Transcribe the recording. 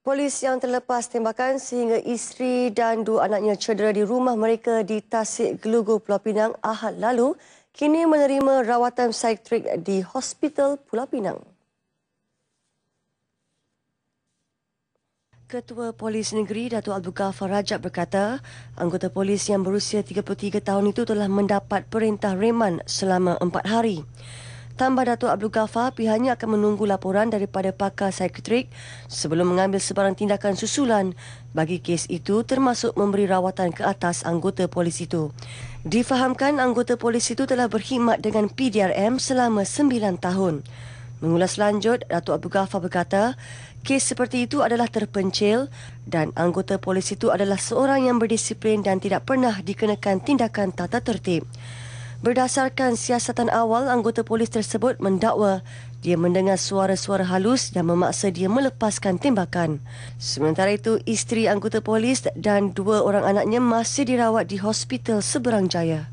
Polis yang terlepas tembakan sehingga isteri dan dua anaknya cedera di rumah mereka di Tasik Gelugu Pulau Pinang Ahad lalu kini menerima rawatan psikiatrik di Hospital Pulau Pinang. Ketua Polis Negeri Datuk Abdul Ghaffar Rajab berkata, anggota polis yang berusia 33 tahun itu telah mendapat perintah reman selama empat hari. Tambah Datuk Abdul Ghaffar, pihaknya akan menunggu laporan daripada pakar psikiatrik sebelum mengambil sebarang tindakan susulan bagi kes itu termasuk memberi rawatan ke atas anggota polis itu. Difahamkan anggota polis itu telah berkhidmat dengan PDRM selama 9 tahun. Mengulas lanjut, Datuk Abdul Ghaffar berkata, kes seperti itu adalah terpencil dan anggota polis itu adalah seorang yang berdisiplin dan tidak pernah dikenakan tindakan tata tertib. Berdasarkan siasatan awal, anggota polis tersebut mendakwa dia mendengar suara-suara halus dan memaksa dia melepaskan tembakan. Sementara itu, isteri anggota polis dan dua orang anaknya masih dirawat di Hospital Seberang Jaya.